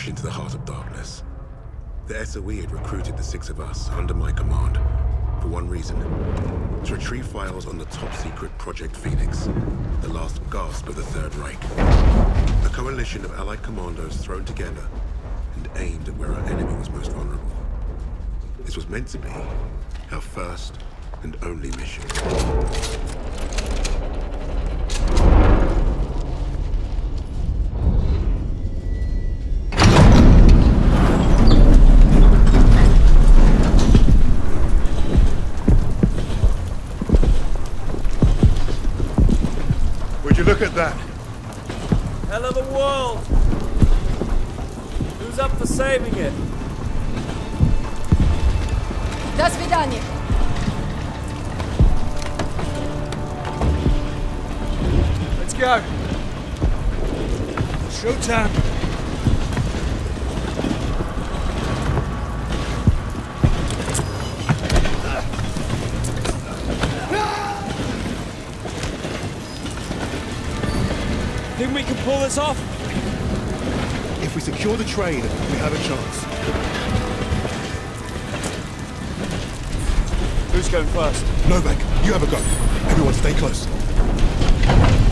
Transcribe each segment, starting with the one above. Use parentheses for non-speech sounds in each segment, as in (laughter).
push into the heart of darkness. The SOE had recruited the six of us under my command for one reason. To retrieve files on the top-secret Project Phoenix, the last gasp of the Third Reich. A coalition of Allied commandos thrown together and aimed at where our enemy was most vulnerable. This was meant to be our first and only mission. look at that? Hell of a world! Who's up for saving it? До свидания. Let's go! Showtime. Think we can pull this off? If we secure the train, we have a chance. Who's going first? Novak, you have a go. Everyone stay close.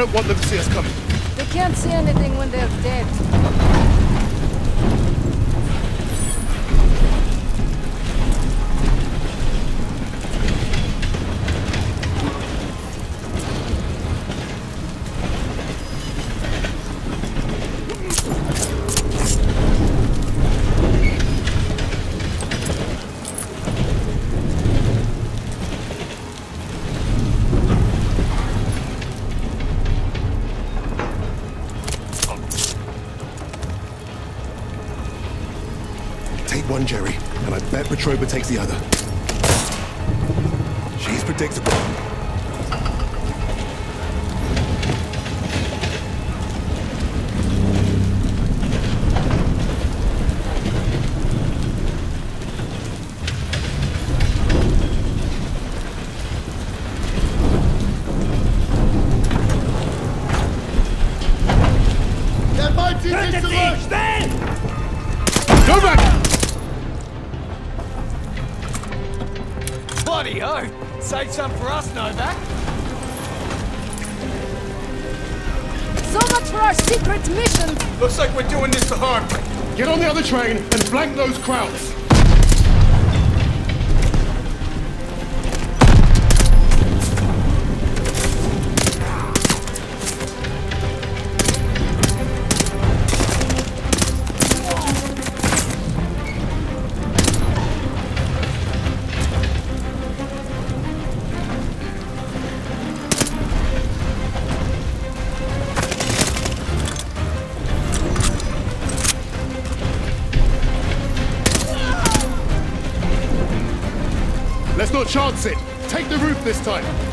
Don't want them to see us coming. They can't see anything when they're dead. Petrova takes the other. She's predictable. Bloody oh! Save some for us, Novak! So much for our secret mission. Looks like we're doing this the hard way. Get on the other train and flank those Krauts. Let's not chance it. Take the roof this time.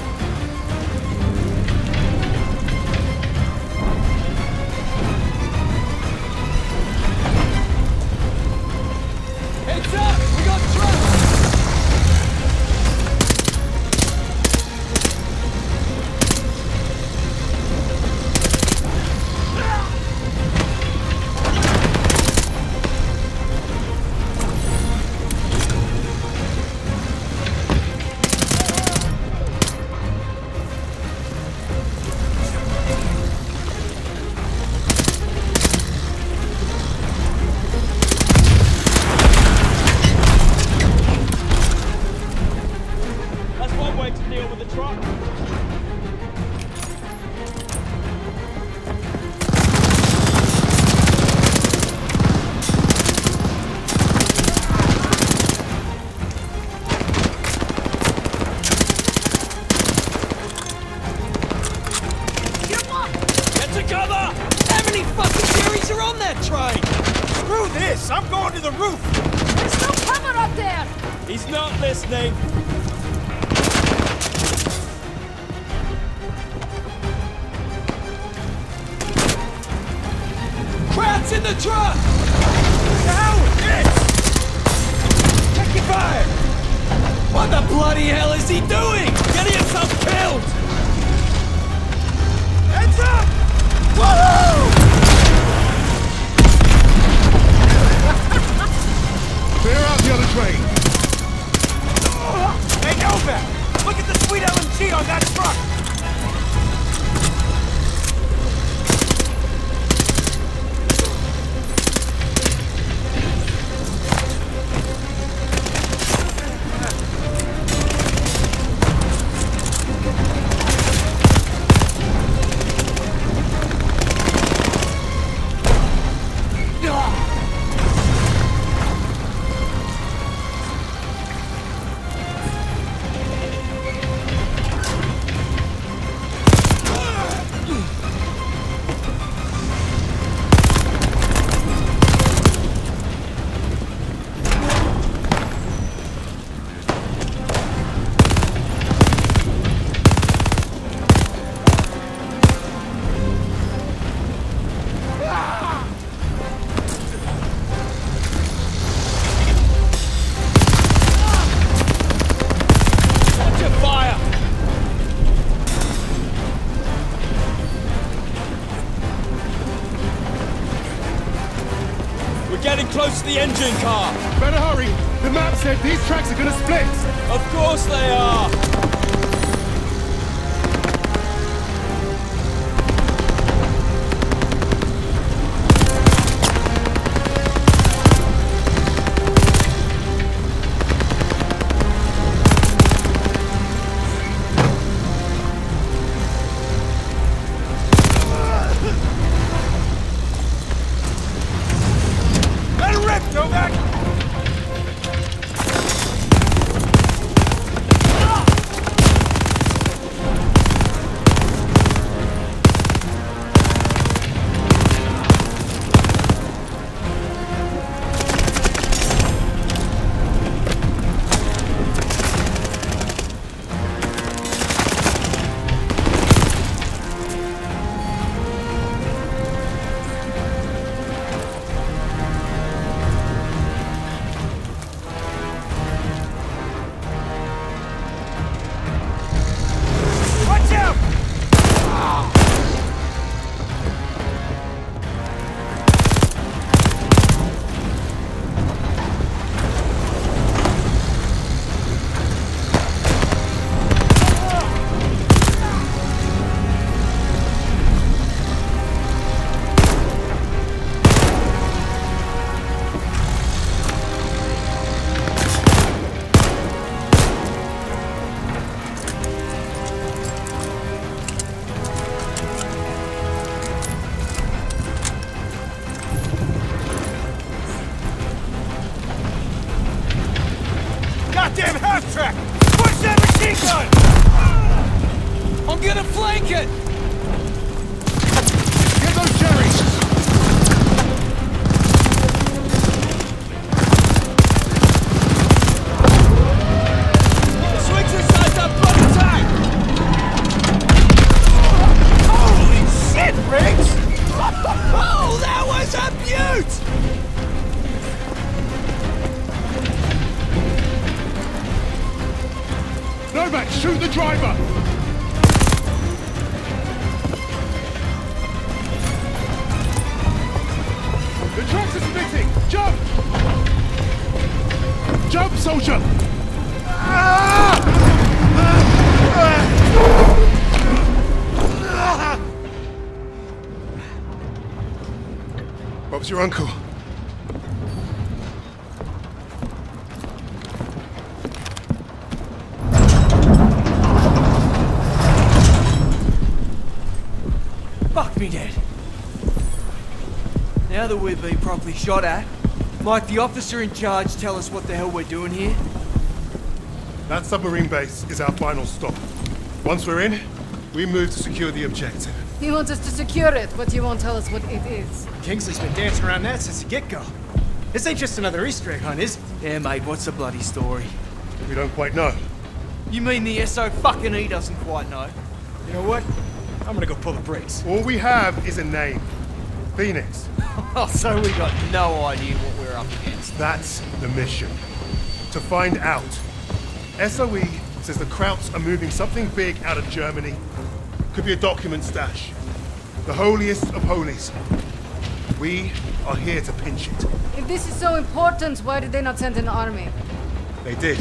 Getting close to the engine car! Better hurry. The map said these tracks are gonna split. Of course they are! Shoot the driver. The tracks are splitting. Jump! Jump, soldier! Bob's your uncle. Fuck me dead. Now that we've been properly shot at, might the officer in charge tell us what the hell we're doing here? That submarine base is our final stop. Once we're in, we move to secure the objective. He wants us to secure it, but he won't tell us what it is. Kingsley's been dancing around that since the get-go. This ain't just another Easter egg hunt, is it? Yeah, mate, what's the bloody story? We don't quite know. You mean the SO fucking E doesn't quite know? You know what? I'm gonna go pull the brakes. All we have is a name. Phoenix, Oh, (laughs) so we got no idea what we're up against. that's the mission. To find out. SOE says the Krauts are moving something big out of Germany. Could be a document stash. The holiest of holies. We are here to pinch it. If this is so important, why did they not send an army? They did.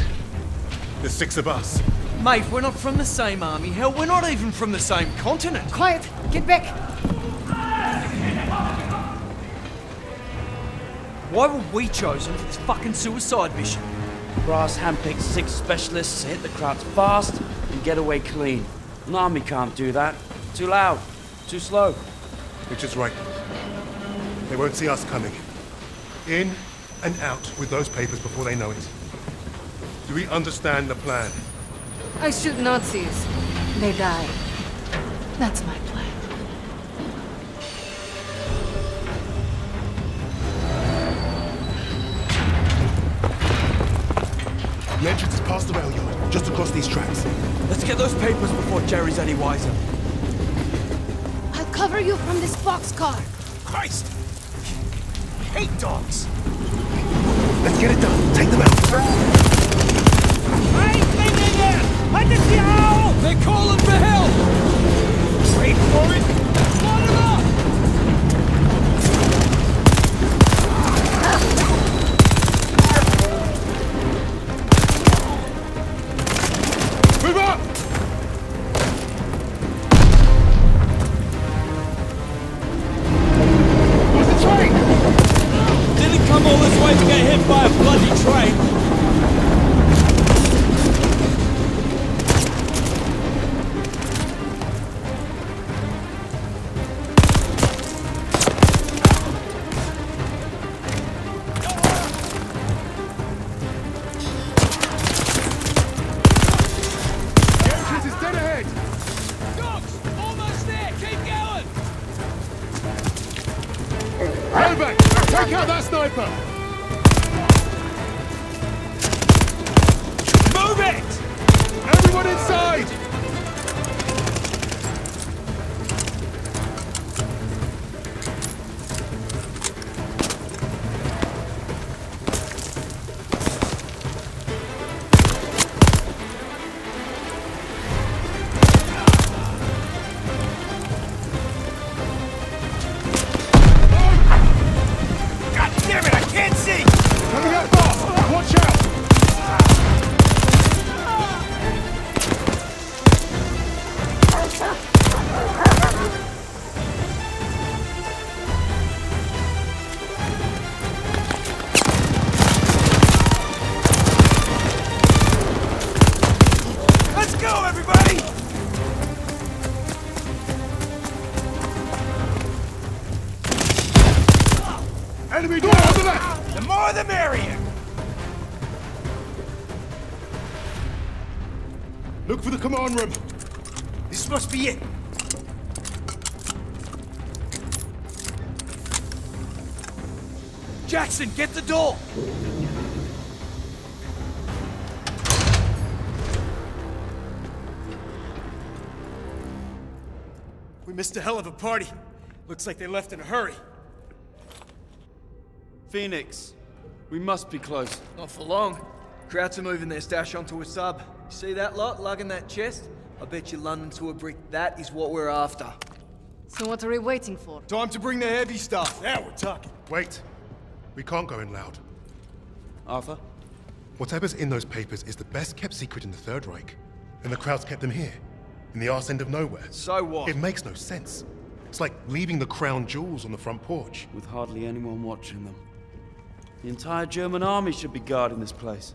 There's six of us. Mate, we're not from the same army. Hell, we're not even from the same continent. Quiet! Get back! Why were we chosen for this fucking suicide mission? Brass handpicked six specialists to hit the Krauts fast and get away clean. An army can't do that. Too loud. Too slow. Richard's right. They won't see us coming. In and out with those papers before they know it. Do we understand the plan? I shoot Nazis. They die. That's my plan. The entrance is past the rail yard, just across these tracks. Let's get those papers before Jerry's any wiser. I'll cover you from this boxcar. Christ! I hate dogs. Let's get it done. Take them out. I can see how they're calling for help! Wait for it! Enemy door on the left. The more the merrier! Look for the command room. This must be it. Jackson, get the door! We missed a hell of a party. Looks like they left in a hurry. Phoenix, we must be close. Not for long. Krauts are moving their stash onto a sub. See that lot lugging that chest? I bet you London to a brick that is what we're after. So what are we waiting for? Time to bring the heavy stuff. Now we're talking. Wait. We can't go in loud. Arthur? Whatever's in those papers is the best kept secret in the Third Reich. And the Krauts kept them here, in the arse end of nowhere. So what? It makes no sense. It's like leaving the crown jewels on the front porch. With hardly anyone watching them. The entire German army should be guarding this place.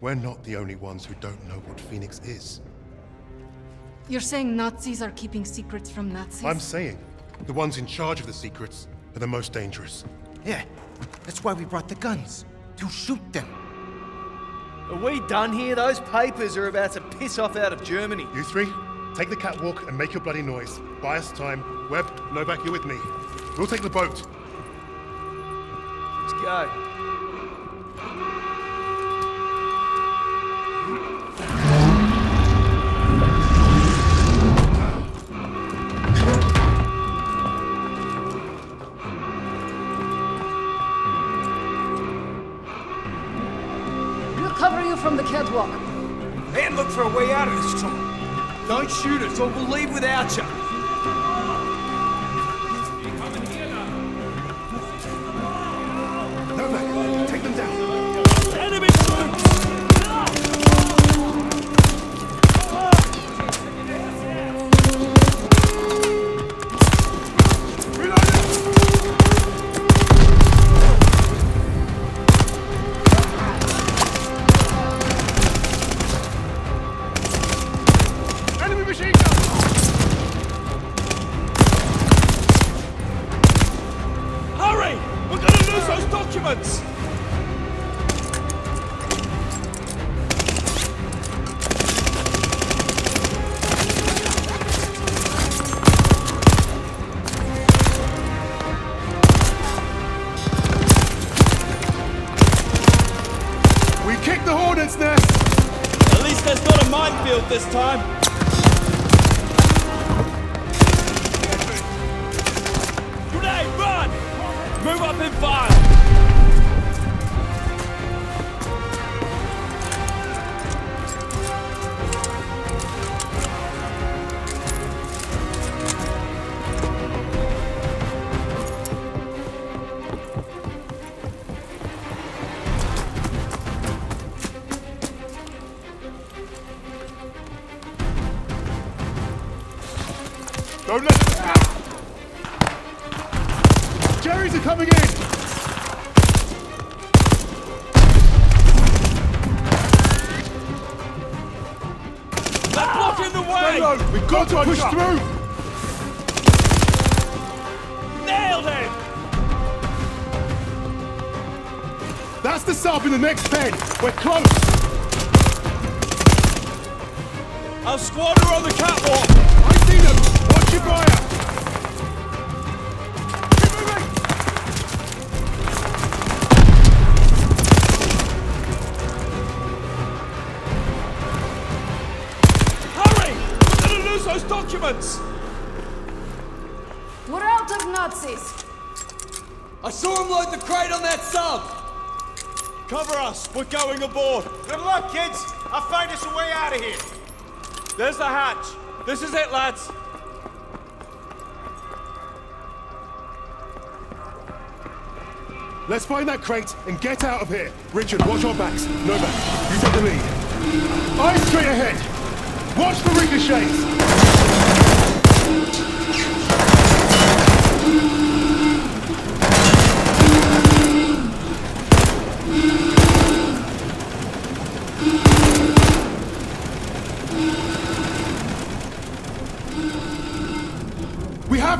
We're not the only ones who don't know what Phoenix is. You're saying Nazis are keeping secrets from Nazis? I'm saying the ones in charge of the secrets are the most dangerous. Yeah, that's why we brought the guns. To shoot them. Are we done here? Those papers are about to piss off out of Germany. You three, take the catwalk and make your bloody noise. Buy us time. Webb, Novak, you're with me. We'll take the boat. Let's go. We'll cover you from the catwalk. And look for a way out of this tunnel. Don't shoot us or we'll leave without you. Move up in fire! That's the sub in the next pen! We're close! Our squad are on the catwalk! I see them! Watch your fire! Hurry! We're gonna lose those documents! We're out of Nazis. I saw him load the crate on that sub! Cover us! We're going aboard! Good luck, kids. I'll find us a way out of here. There's the hatch! This is it, lads! Let's find that crate and get out of here. Richard, watch our backs. Novak, you take the lead. Eyes straight ahead. Watch the ricochets.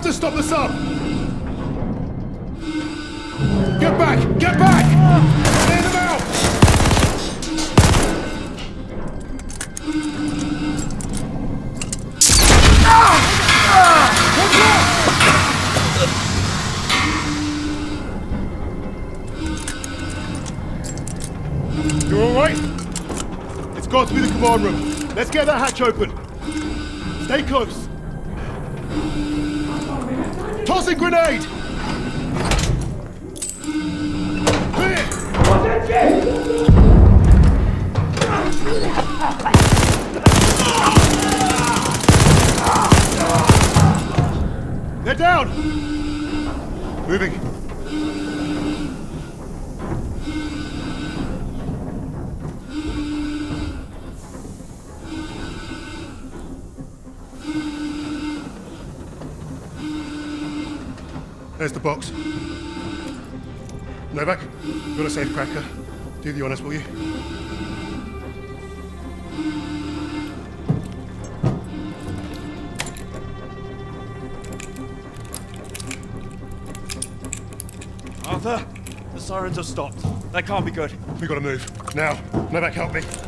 To stop the sub. Get back! Get back! Clear them out! Ah! You alright? It's got to be the command room. Let's get that hatch open. Stay close. Tossing grenade! They're down! Moving. There's the box. Novak, you're a safe cracker? Do the honors, will you? Arthur, the sirens have stopped. That can't be good. We gotta move. Now. Novak, help me.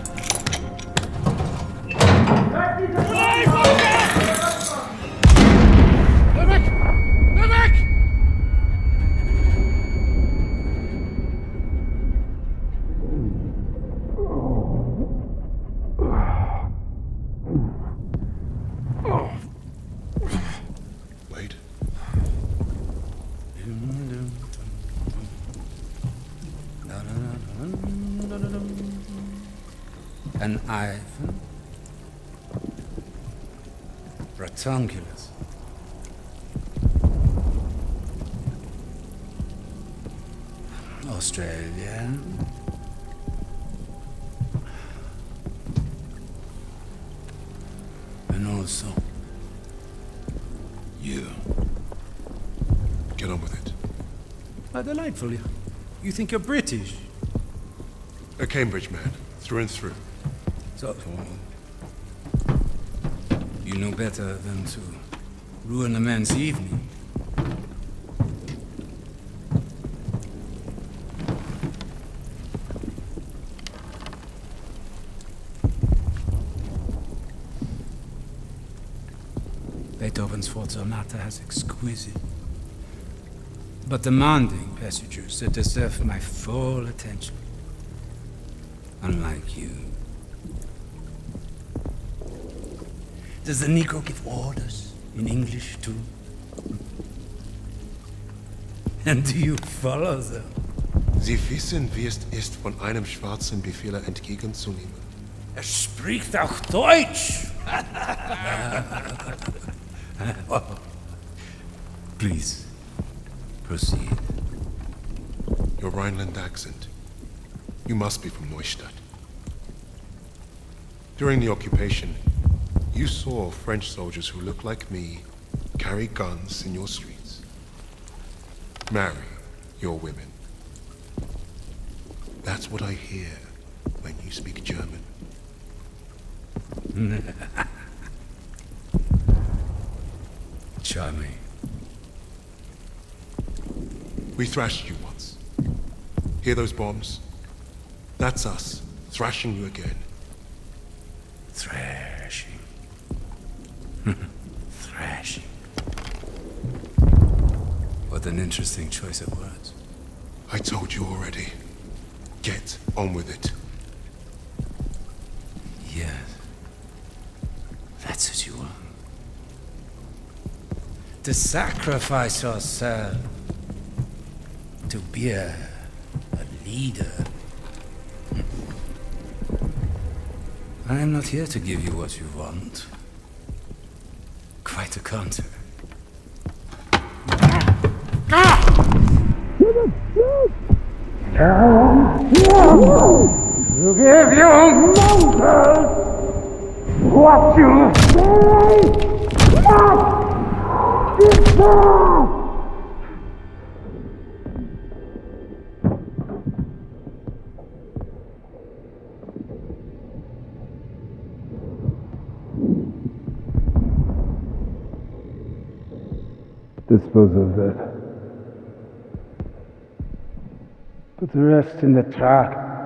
An iPhone? Ratunculus. Australia. And also, You. Get on with it. how delightful. You, you think you're British? A Cambridge man, through and through. So, you know better than to ruin a man's evening. Beethoven's Fourth Sonata has exquisite but demanding passages that deserve my full attention. Unlike you. Does the Negro give orders in English too? And do you follow them? Sie wissen, wie es ist, von einem schwarzen Befehler entgegenzunehmen. Er spricht auch Deutsch! (laughs) Please, proceed. Your Rhineland accent. You must be from Neustadt. During the occupation, you saw French soldiers who look like me carry guns in your streets. Marry your women. That's what I hear when you speak German. (laughs) Charming. We thrashed you once. Hear those bombs? That's us, thrashing you again. Thrashing. What an interesting choice of words. I told you already. Get on with it. Yes. That's what you want. To sacrifice yourself. To be a, a leader. I am not here to give you what you want. Quite the contrary. To give you monsters what you say not deserve. Dispose of that. Put the rest in the truck.